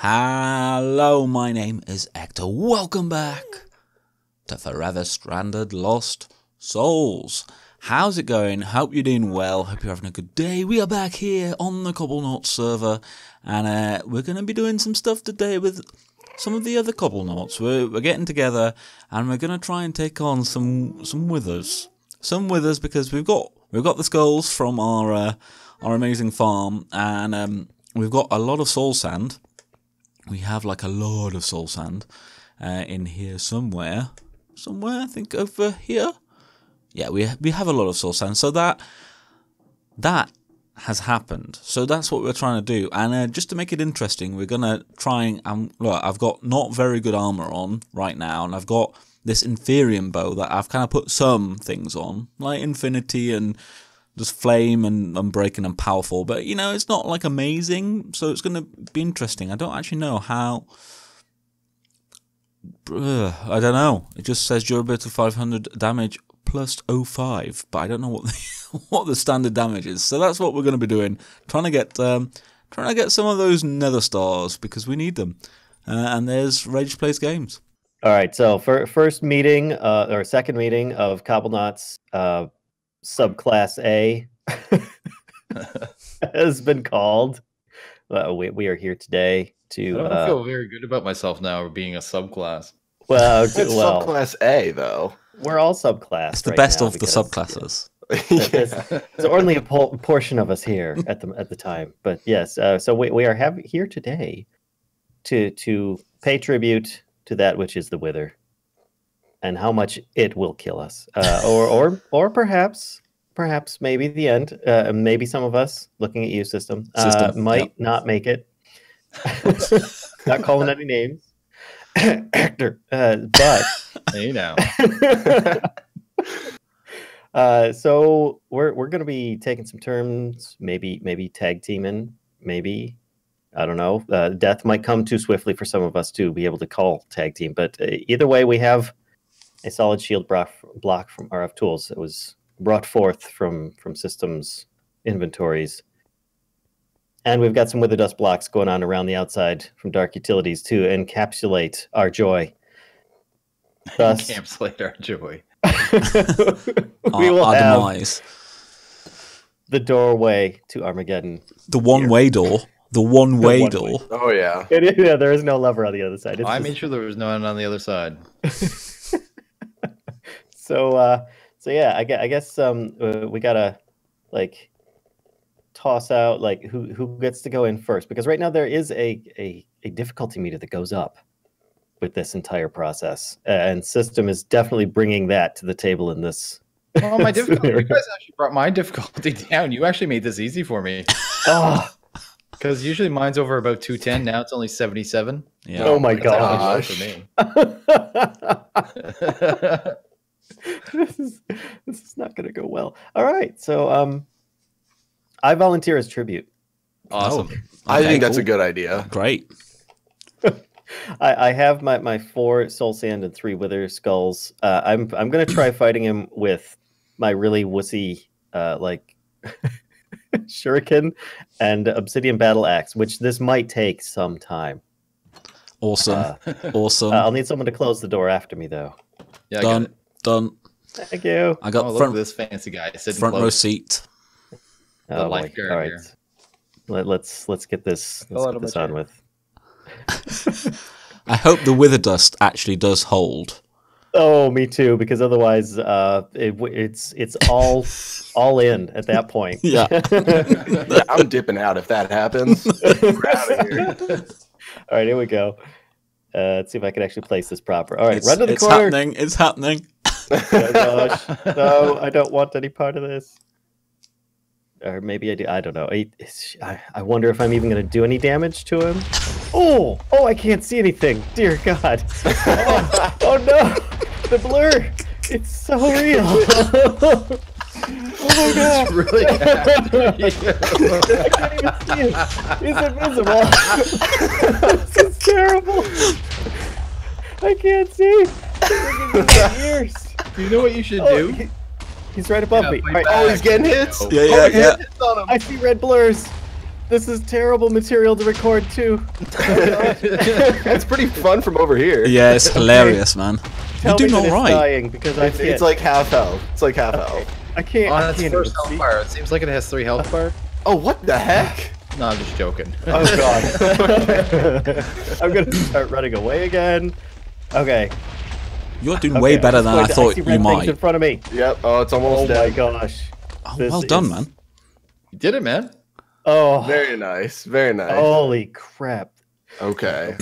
Hello, my name is Ector. Welcome back to Forever Stranded Lost Souls. How's it going? Hope you're doing well. Hope you're having a good day. We are back here on the Cobblenauts server, and uh, we're going to be doing some stuff today with some of the other Cobblenauts. We're, we're getting together, and we're going to try and take on some some withers. Some withers because we've got we've got the skulls from our uh, our amazing farm, and um, we've got a lot of soul sand we have like a lot of soul sand uh, in here somewhere. Somewhere, I think over here. Yeah, we we have a lot of soul sand. So that that has happened. So that's what we're trying to do. And uh, just to make it interesting, we're gonna try and um, look. I've got not very good armor on right now, and I've got this Inferium bow that I've kind of put some things on, like Infinity and just flame and unbreaking and powerful. But you know, it's not like amazing, so it's going to be interesting. I don't actually know how. I don't know. It just says durability 500 damage plus 05, but I don't know what the, what the standard damage is. So that's what we're going to be doing, trying to get um, trying to get some of those nether stars because we need them. Uh, and there's Rage Plays Games. All right, so for first meeting uh, or second meeting of Cobblenauts uh, subclass A has been called. Uh, we, we are here today to. I don't uh, feel very good about myself now being a subclass. well, It's well, subclass A though. we're all subclass. It's the right best now of the subclasses. There's, there's only a po- portion of us here at the at the time, but yes. Uh, so we, we are have here today to to pay tribute to that which is the wither, and how much it will kill us, uh, or or or perhaps perhaps maybe the end. Uh, maybe some of us looking at you, system, uh, System, might yep. not make it. not calling any names, Ector, uh, but. Hey now. uh, so we're we're gonna be taking some turns, maybe maybe tag teaming, maybe I don't know. Uh, death might come too swiftly for some of us to be able to call tag team, but uh, either way, we have a solid shield block, block from RF Tools. It was brought forth from from systems inventories, and we've got some wither dust blocks going on around the outside from Dark Utilities to encapsulate our joy. Thus, Encapsulate our joy. we Our, will our have demise. the doorway to Armageddon. The one way door. The one way one-way. door. Oh yeah. It is- yeah, there is no lever on the other side. It's I just- made sure there was no one on the other side. so uh, so yeah, I guess, I guess um, uh, we gotta like toss out like who who gets to go in first because right now there is a a, a difficulty meter that goes up with this entire process, uh, and system is definitely bringing that to the table in this. Well, my difficulty. You guys actually brought my difficulty down. You actually made this easy for me oh, because usually mine's over about two ten. Now it's only seventy seven. Yeah. oh my That's gosh! Actually low for me. this is this is not going to go well. All right, so um, I volunteer as tribute. awesome. I Okay, think that's a good idea. Great. I, I have my, my four soul sand and three wither skulls. Uh, I'm I'm gonna try fighting him with my really wussy uh, like shuriken and obsidian battle axe, which this might take some time. Awesome. Uh, awesome. uh, I'll need someone to close the door after me though. Yeah, I got done. It. Done. Thank you. I got Oh, look at front this fancy guy sitting front row seat. The Oh, boy. lifeguard All right. here. Let, let's let's get this let's get this on chair. with. I hope the wither dust actually does hold. Oh, me too. Because otherwise, uh, it, it's it's all all in at that point. Yeah. Yeah, I'm dipping out if that happens. We're outta here. All right, here we go. Uh, let's see if I can actually place this proper. All right, it's run to the it's corner. happening. It's happening. Oh, gosh. No, I don't want any part of this. Or maybe I do. I don't know. I, I, I wonder if I'm even going to do any damage to him. Oh, oh, I can't see anything. Dear God. Oh, oh, no. The blur. It's so real. oh my God. It's really. I can't even see it. He's invisible. this is terrible. I can't see. Look at my ears. Do you know what you should Oh, do? he- he's right above Yeah, me. fight All right, back. Oh, he's getting hits. Oh, Yeah, Oh, yeah, yeah. hits on him. I see red blurs. This is terrible material to record too. it's pretty fun from over here. Yeah, it's hilarious, man. Tell You're me doing that all it's right. dying because I It's, can't. it's like half health. It's like half health. I can't. On I its can't first even health see. bar, it seems like it has three health bar. Oh, what the heck? No, I'm just joking. Oh god. I'm gonna start running away again. Okay. You're doing okay, way better than I thought see you red might. in front of me. Yep. Oh, it's almost. Oh almost my gosh. Oh, This well done, is- man. You did it, man. Oh. Very nice. Very nice. Holy crap. Okay.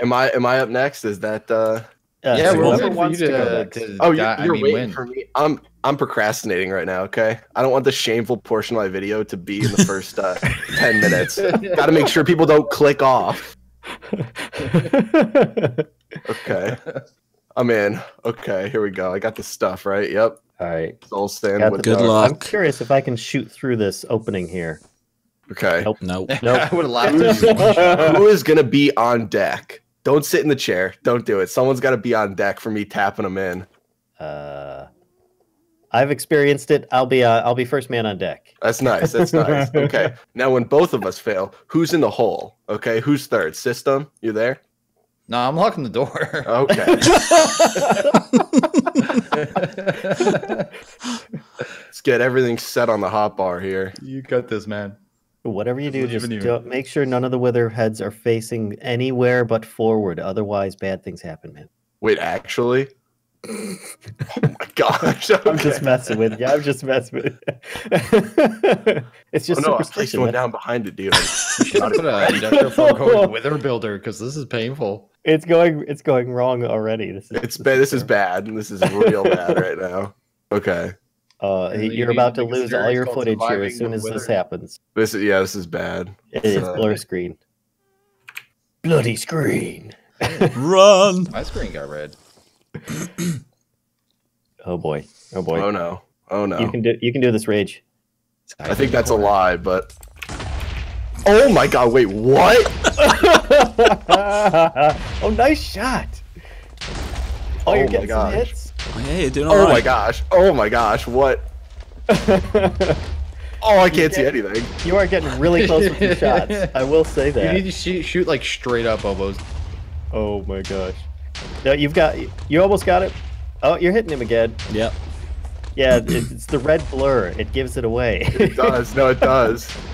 am I am I up next? Is that uh Uh, Yeah, we're whoever waiting for you to go to- to- Oh, you're, you're mean, waiting win. for me. I'm I'm procrastinating right now. Okay, I don't want the shameful portion of my video to be in the first uh, ten minutes. Got to make sure people don't click off. Okay, I'm in. Okay, here we go. I got the stuff right. Yep, All right. soul sand. With Good dark. luck. I'm curious if I can shoot through this opening here. Okay, Nope. No. Nope. I would have laughed who is gonna be on deck? Don't sit in the chair. Don't do it. Someone's got to be on deck for me tapping them in. Uh, I've experienced it. I'll be uh, I'll be first man on deck. That's nice. That's nice. Okay. Now, when both of us fail, who's in the hole? Okay. Who's third? System, you there? No, I'm locking the door. Okay. Let's get everything set on the hot bar here. you got this, man. Whatever you do, just you. don't, make sure none of the wither heads are facing anywhere but forward. Otherwise, bad things happen, man. Wait, actually? Oh my gosh. I'm just messing with you. I'm just messing with you. it's Oh just no, I placed superstition. one down behind it, dude. You should have put a Industrial Foregoing wither builder because this is painful. It's going it's going wrong already. This is It's bad. This is bad. This is real bad right now. Okay. uh, And you you're need about to to make a lose all your footage here as soon the as this happens. This is yeah. This is bad. It is Uh, blur screen. Bloody screen. Run! My screen got red. Oh boy. Oh boy. Oh no. Oh no. You can do you can do this rage. I think that's a lie, but. Oh my god! Wait, what? Oh, nice shot. Oh, Oh you're my getting some gosh. hits. Oh, yeah, you're doing Oh alright. my gosh! Oh my gosh! What? Oh, I can't see anything. You are getting really close with your shots. I will say that. You need to shoot, shoot like straight up elbows. Oh my gosh. No, you've got you almost got it. Oh, you're hitting him again. Yep. Yeah, it's the red blur. It gives it away. It does. No, it does.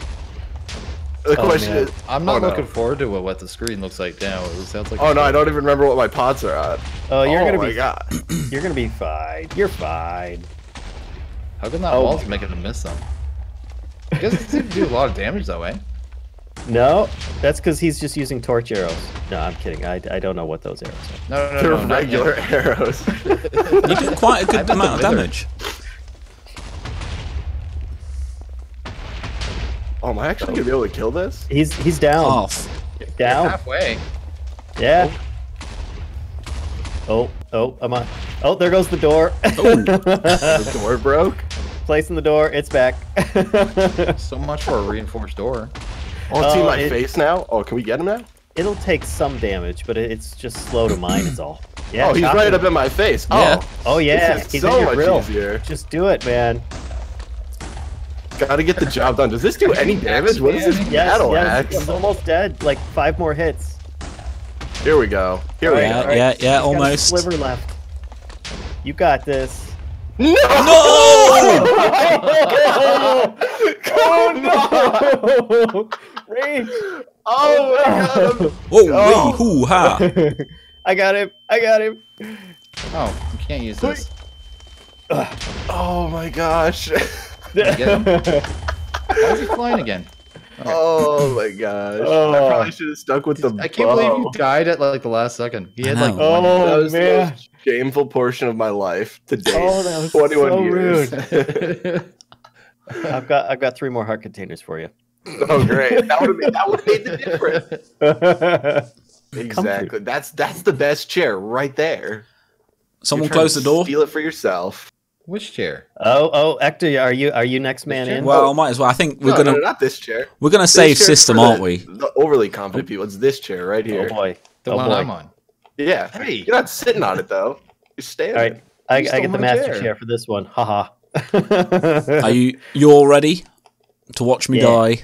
The Oh, question man. is. I'm not Oh, no. looking forward to what, what the screen looks like now. It sounds like Oh no, I don't even remember what my pods are at. Uh, oh, you're oh gonna my be god. you're gonna be fine. You're fine. How come that Oh wall's making him miss them? I guess it seems to do a lot of damage that way. Eh? No, that's because he's just using torch arrows. No, I'm kidding. I, I don't know what those arrows are. No, no, no, They're no, regular arrows. You did quite a I good bet amount of the wither- damage. Oh, am I actually gonna be able to kill this? He's he's down. Half. Down. Halfway. Yeah. Oh, oh, I'm on. Oh, there goes the door. Oh, the door broke. Placing the door. It's back. So much for a reinforced door. Oh, it's in Oh, my it- face now. Oh, can we get him now? It'll take some damage, but it's just slow to mine. Is all. Yeah. oh, he's right him. up in my face. Yeah. Oh, Oh yeah, this is he's so in your much grill. easier. Just do it, man. Gotta get the job done. Does this do any damage? What is this Yes, battle yes. axe? I'm almost dead. Like five more hits. Here we go. Here we Alright, Yeah, go. alright. yeah, He's yeah, got a almost. sliver left. You got this. No! Oh no! Rage. Oh my god! Whoa, Oh. wee, hoo, ha. I got him. I got him. Oh, you can't use this. Oh my gosh! Get him. Why is he flying again? Oh my gosh! Oh. I Oh. probably should have stuck with the. I can't believe you died at like the last second. He had like know. one. Oh, That was the man. most shameful portion of my life to date. Oh, that was 21 so years. rude. I've got I've got three more heart containers for you. oh great! That would have made, that would have made the difference. Comfort. Exactly. That's that's the best chair right there. Someone close the door. Feel it for yourself. Which chair? Oh, oh, Ector, are you are you next man in? Well, I might as well. I think we're no, gonna no, not this chair. we're gonna This save system, the- aren't we? The overly confident people. It's this chair right here. oh here. boy. The oh one boy. I'm on. Yeah. Hey. You're not sitting on it though. You're standing. All right, I, I get the master chair. chair. for this one. Haha. Are you you all ready to watch me Yeah. die?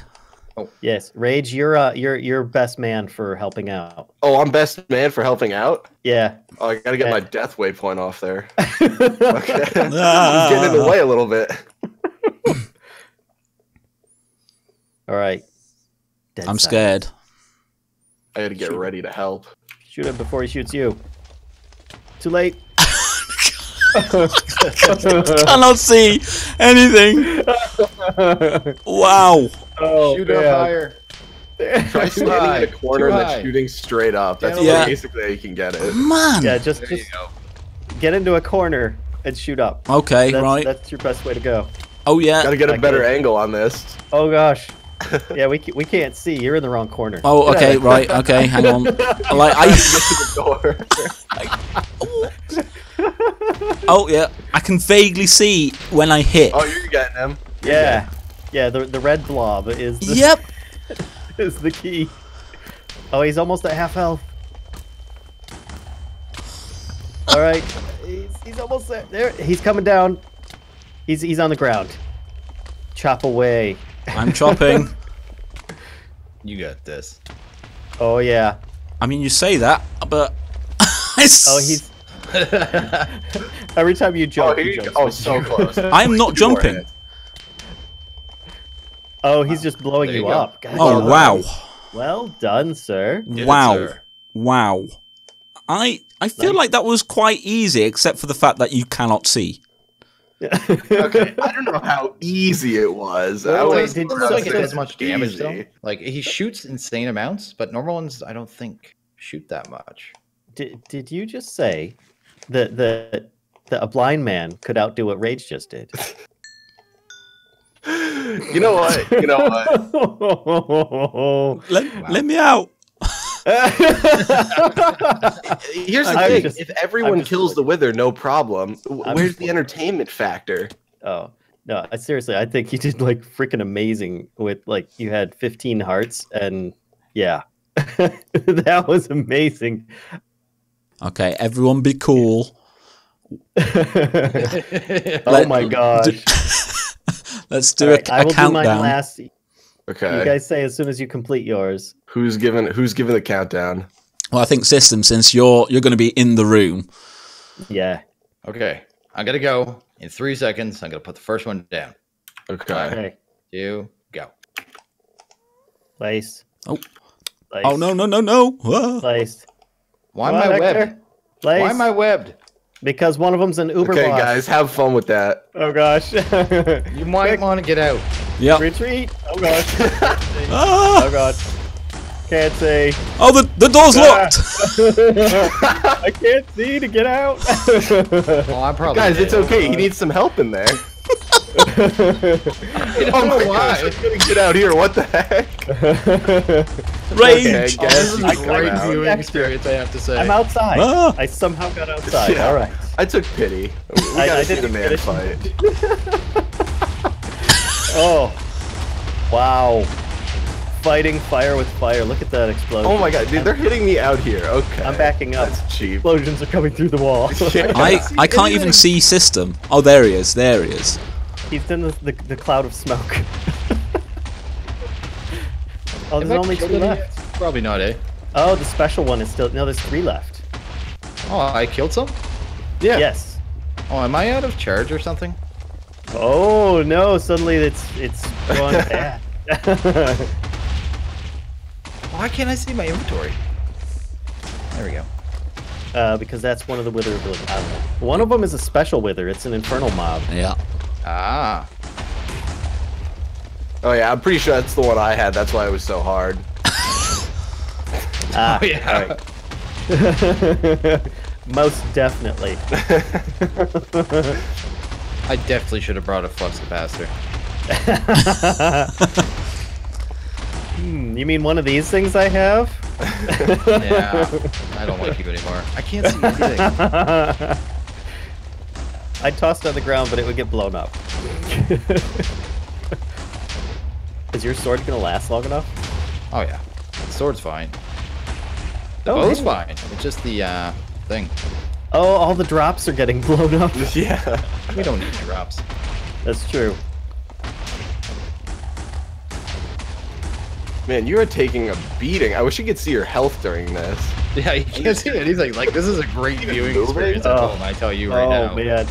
Yes, Rage, you're uh, you're you're best man for helping out. Oh, I'm best man for helping out. Yeah. Oh, I gotta get Yeah. my death waypoint off there. okay. Okay. I'm getting in the way a little bit. All right. Dead I'm silence. scared. I gotta get ready to help. Shoot him before he shoots you. Too late. I cannot see anything. Wow. oh, Shoot up man. higher. Try Too standing high, in the corner and then shooting straight up. That's Yeah. basically how you can get it. Man. Yeah, just There just get into a corner and shoot up. Okay, That's, right. That's your best way to go. Oh yeah. Gotta get a Okay. better angle on this. Oh gosh. Yeah, we we can't see. You're in the wrong corner. Oh, okay, right. Okay, hang on. Like I. Get to the door. Oh yeah. I can vaguely see when I hit. Oh, you're getting him. Yeah. Yeah, the the red blob is the, Yep. is the key. Oh, he's almost at half health. All right, he's, he's almost there. There, he's coming down. He's he's on the ground. Chop away. I'm chopping. You got this. Oh yeah. I mean, you say that, but. Oh, he's. Every time you Oh, jump, here he you go. jumps Oh, with so you. close. I'm not jumping. Oh, he's just blowing There you you up. God, Oh well wow. Well done, sir. Did it, Wow. sir. Wow. I I feel Nice. like that was quite easy, except for the fact that you cannot see. Okay, I don't know how easy it was. Wait, I wait, was did- Doesn't look like it so- does much damage easy. though. Like he shoots insane amounts, but normal ones I don't think shoot that much. Did, did you just say that the that a blind man could outdo what Rage just did? You know what? You know what? what? Let, let me out. Here's the I'm thing: just- if everyone I'm just kills the wither, no problem. Where's just- the entertainment factor? oh no! I, seriously, I think you did like freaking amazing with like you had 15 hearts and yeah, that was amazing. Okay, everyone be cool. oh my gosh! Let's do Alright, a, I a will do mine countdown. last. You guys say as soon as you complete yours. who's giving who's giving the countdown? Well, I think system since you're you're going to be in the room. Yeah. okay, I'm gonna go in three seconds. I'm gonna put the first one down. Okay, Okay. Two, go. Place. Oh. Place. Oh no no no no! Ah. Placed. Why am I Ector? webbed? Place. Why am I webbed? Because one of them's an Uber okay, boss. guys, have fun with that. Oh gosh. You might want to get out. Yep. Retreat. Oh gosh. Ah! oh god. Can't see. Oh, the the door's Ah. locked. I can't see to get out. Well, I'm probably Guys, it's dead. okay. He needs some help in there. I don't know my why. gosh, I'm gonna get out here. What the heck? Rage. Okay, Oh, this is a great viewing Extra. experience, I have to say. I'm outside. Ah. I somehow got outside. Yeah. All right. I took pity. We I- gotta I see didn't the man fight. Oh. Wow. Fighting fire with fire. Look at that explosion. Oh my god, dude, they're hitting me out here. Okay, I'm backing up. That's cheap. Explosions are coming through the wall. I I can't even see system. Oh, there he is. There he is. He's done the, the, the cloud of smoke. oh, there's only two left. yet? Probably not, eh? Oh, the special one is still. No, there's three left. Oh, I killed some? Yeah. Yes. Oh, am I out of charge or something? Oh no! Suddenly it's it's going bad. Why can't I see my inventory? There we go. uh, because that's one of the wither abilities. I. One of them is a special wither. It's an infernal mob. Yeah. Ah. Oh yeah, I'm pretty sure that's the one I had. That's why it was so hard. Ah, Oh, yeah. most definitely. I definitely should have brought a flux capacitor. Hmm, you mean one of these things I have? Yeah. I don't like you anymore. I can't see anything. I tossed it on the ground, but it would get blown up. Is your sword gonna last long enough? Oh, yeah. The sword's fine. The Oh, bow's hey. fine. It's just the uh, thing. Oh, all the drops are getting blown up. yeah. We don't need drops. That's true. Man, you are taking a beating. I wish you could see your health during this. Yeah, you can't see anything. Like this is a great viewing experience. I, Oh. I tell you right oh now. man.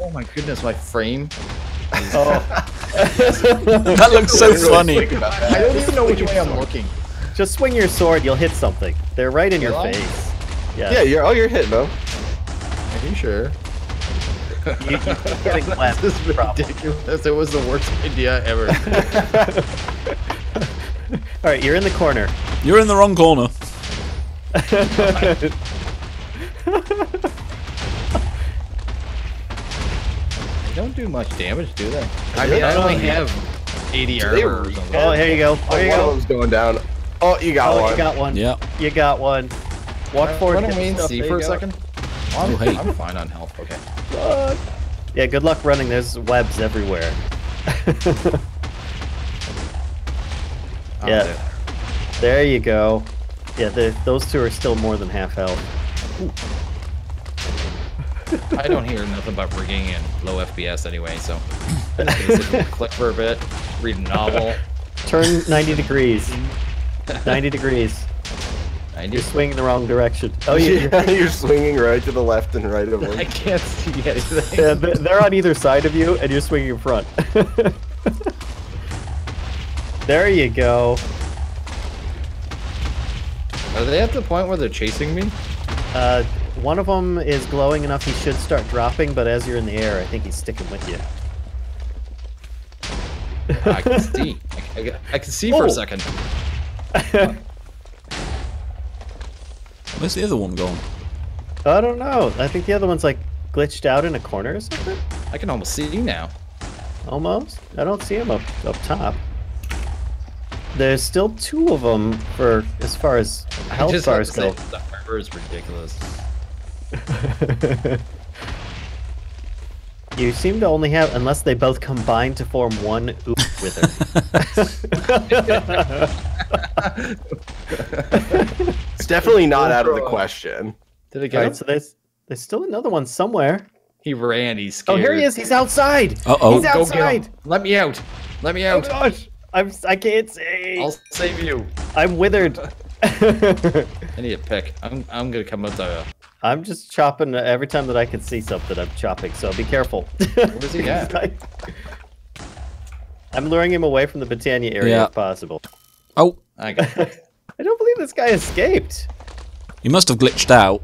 Oh my goodness, my frame. Oh. That looks so Really funny. think about that. I don't even know which way I'm looking. Just swing your sword, you'll hit something. They're right in your Will face. Yeah. Yeah, you're oh, you're hit, them. Are you sure? You, you're getting left. This is problem. ridiculous. It was the worst idea ever. All right, you're in the corner. You're in the wrong corner. Don't do much damage, do they? I mean, I only have 80 armor or something. oh, here you go. Oh, There you one of go. them's going down. Oh, you got Oh, one. you got one. Yeah. You got one. Walk forward. What hit do the I mean? stuff. See There for a go. second. I'm, Oh, hey. I'm fine on health. Okay. Fuck. Yeah, good luck running. There's webs everywhere. Yeah. dead. There you go. Yeah, the, those two are still more than half health. I don't hear nothing but rigging and low FPS anyway, so I'm just gonna sit and click for a bit, read a novel. Turn 90 degrees. 90 degrees. I You're swinging the wrong direction. Oh, you, you're, Yeah, you're swinging right to the left and right of I can't see anything. yeah, they- they're on either side of you, and you're swinging in front. there you go. Are they at the point where they're chasing me? Uh, one of them is glowing enough he should start dropping, but as you're in the air, I think he's sticking with you. I can see. I, I, I can see for Oh. a second. Where's the other one gone? I don't know. I think the other one's like glitched out in a corner or something. I can almost see you now. Almost. I don't see him up up top. There's still two of them for as far as I health just have bars go. the armor is ridiculous. you seem to only have, unless they both combine to form one oop wither. It's definitely not out of the question. Did it get All him? right, so there's there's still another one somewhere. He ran. He's scared. Oh, here he is. He's outside. Uh oh. He's Go get outside. Let me out. Let me out. Oh gosh, I'm I can't see. I'll save you. I'm withered. I need a pick. I'm I'm gonna come out the. I'm just chopping every time that I can see something. I'm chopping, so be careful. Where's he at? I- I'm luring him away from the Britannia area Yeah. if possible. Oh, I got. I don't believe this guy escaped. He must have glitched out.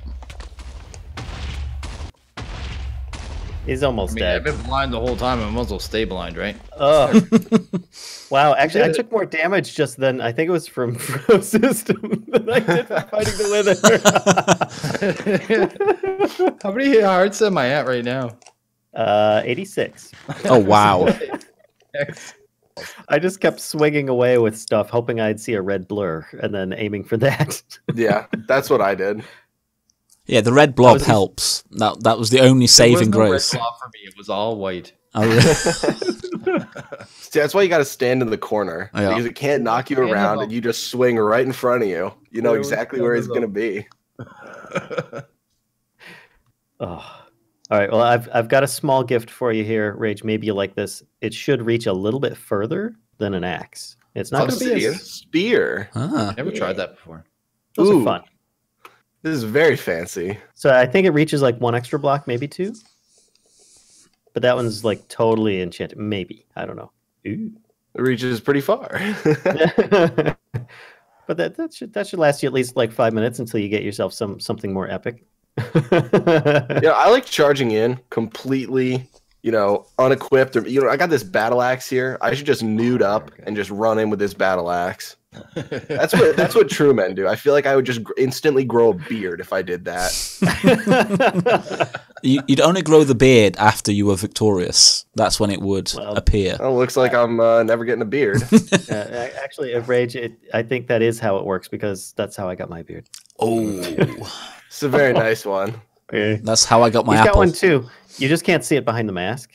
He's I almost dead. I've been blind the whole time. I might as well stay blind, right? Oh. wow, actually, I took more damage just then. I think it was from Pro System than I did from fighting the Wither. How many hearts am I at right now? uh, 86. Oh wow. I just kept swinging away with stuff, hoping I'd see a red blur, and then aiming for that. Yeah, that's what I did. Yeah, the red blob was just- helps. That that was the only There was saving no red grace. blob for me. It was all white. Oh, really? See, that's why you got to stand in the corner Yeah. because it can't knock you around and you just swing right in front of you. You know exactly where he's gonna be. Oh. All right. Well, I've I've got a small gift for you here, Rage. Maybe you like this. It should reach a little bit further than an axe. It's not going to be spear. as Spear. ah. Never tried that before. those Ooh. are fun. This is very fancy. So I think it reaches like one extra block, maybe two. But that one's like totally enchanted. Maybe I don't know. Ooh. It reaches pretty far. but that that should that should last you at least like five minutes until you get yourself some something more epic. yeah, I like charging in completely, you know, unequipped. Or, you know, I got this battle axe here. I should just nude up and just run in with this battle axe. That's what that's what true men do. I feel like I would just instantly grow a beard if I did that. You, you'd only grow the beard after you were victorious. That's when it would Well- appear. Oh, looks like I'm uh, never getting a beard. Uh, actually, at Rage, it, I think that is how it works because that's how I got my beard. Oh, It's a very nice one. He's that's how I got my got apple. one too. You just can't see it behind the mask.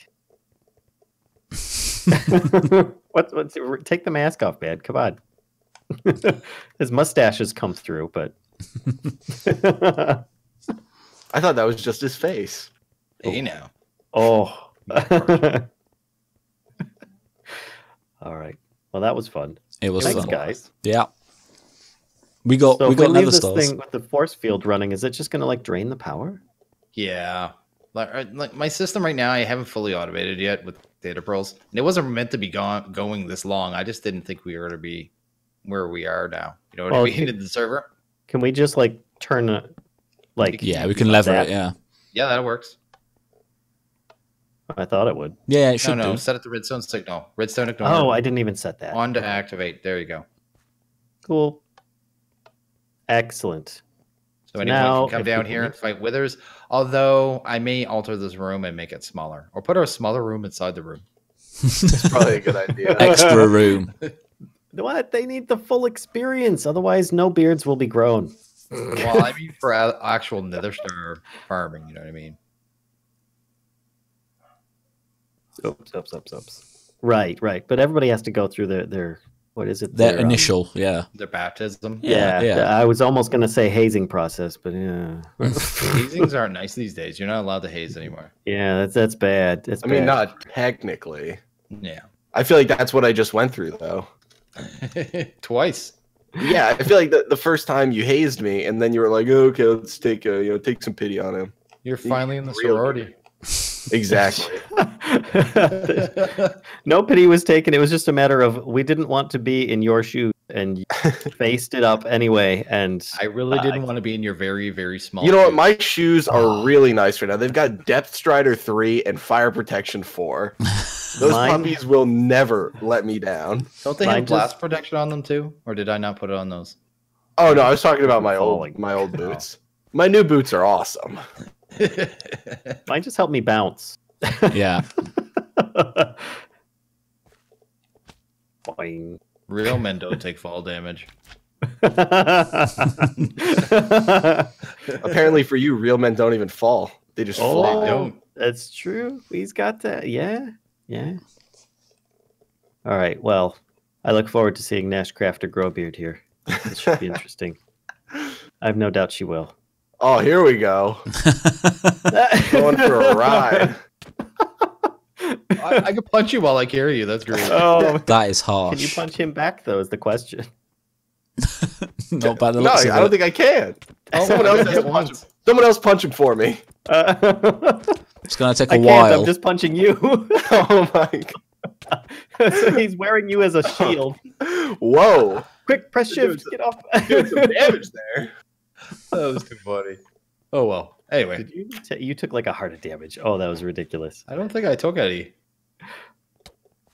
what, what's, take the mask off, man? Come on. His mustache has come through, but I thought that was just his face. Hey know. oh. oh. All right. Well, that was fun. It was Thanks, fun. guys. Yeah. We got So we if we leave this stars. thing with the force field running, is it just going to like drain the power? Yeah. Like, uh, like my system right now, I haven't fully automated yet with data pearls. And it wasn't meant to be gone, going this long. I just didn't think we were to be where we are now. You know what Well, I mean? In the server. Can we just like turn it like Yeah, we can lever that. it. Yeah. Yeah, that works. I thought it would. Yeah, it No, should no, do. set it to redstone signal. Redstone ignore. Oh, I didn't even set that. On to activate. There you go. Cool. Excellent. So anyone Now, can come down here and fight withers. Although I may alter this room and make it smaller, or put a smaller room inside the room. It's probably a good idea. Extra room. What? They need the full experience. Otherwise, no beards will be grown. well, I mean for actual Nether Star farming. You know what I mean? Oops, oops, oops, oops. Right, right. But everybody has to go through their their what is it? Their Their, um, initial, yeah. Their baptism. Yeah, yeah, yeah. I was almost going to say hazing process, but yeah, Hazings aren't nice these days. You're not allowed to haze anymore. yeah, that's that's bad. That's I mean, not technically. Yeah. I feel like that's what I just went through, though. Twice. Yeah, I feel like the, the first time you hazed me, and then you were like, oh, "Okay, let's take uh, you know take some pity on him." You're finally in the Real sorority. Exactly. no pity was taken. It was just a matter of we didn't want to be in your shoes, and you faced it up anyway. And I really didn't want to be in your very, very small. you know what? My shoes Ah. are really nice right now. They've got Depth Strider three and Fire Protection four. Those Mine- puppies will never let me down. don't they mine have blast just- protection on them too, or did I not put it on those? Oh no, I was talking about my old Falling. my old boots. My new boots are awesome. mine just helped me bounce. Yeah. Boing. Real men don't take fall damage. Apparently, for you, real men don't even fall; they just oh, fly. don't. that's true. He's got that. Yeah, yeah. All right. Well, I look forward to seeing Nashcrafter Growbeard here. This should be interesting. I have no doubt she will. Oh, here we go, going for a ride. I, I can punch you while I carry you. That's great. oh, that is hard. can you punch him back though? Is the question. Not by the No, looks I of don't it. think I can. Oh, someone else has to punch him. Someone else punch him for me. Uh, It's gonna take I a can't. while. I'm just punching you. Oh my! so he's wearing you as a shield. God. Whoa! Quick, press Doing shift. Get off. Doing some damage there. That was too funny. Oh well. Anyway, Did you, t- you took like a heart of damage. Oh, that was ridiculous. I don't think I took any.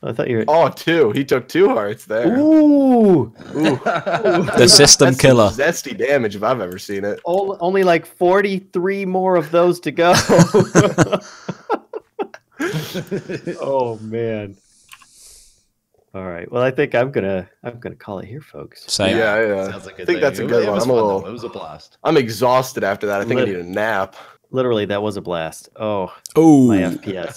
I thought you were. Oh, two. He took two hearts there. Ooh, Ooh. The system That's some killer. Zesty damage if I've ever seen it. Ol- only like 43 more of those to go. oh man. All right. Well, I think I'm gonna I'm gonna call it here, folks. Same. Yeah, yeah. Sounds like a I think thing. that's a It good was one. I'm a little- It was a blast. I'm exhausted after that. I think I need a nap. Literally, that was a blast. Oh, Oh, my FPS.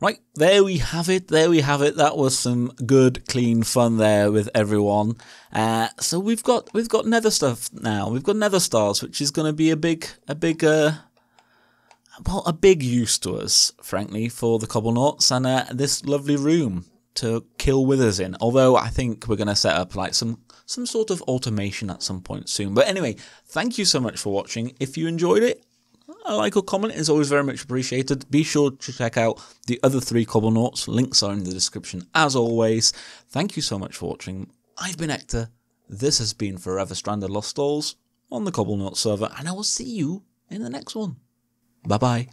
Right, there we have it. There we have it. That was some good, clean fun there with everyone. Uh, so we've got we've got Nether stuff now. We've got Nether stars, which is going to be a big a big uh, well a big use to us, frankly, for the Cobblenauts and uh, this lovely room to kill withers in. Although I think we're going to set up like some some sort of automation at some point soon. But anyway, thank you so much for watching. If you enjoyed it, a like or comment is always very much appreciated. Be sure to check out the other three Cobblenauts. Links are in the description as always. Thank you so much for watching. I've been Ector. This has been Forever Stranded Lost Souls on the Cobblenaut server, and I will see you in the next one. Bye bye.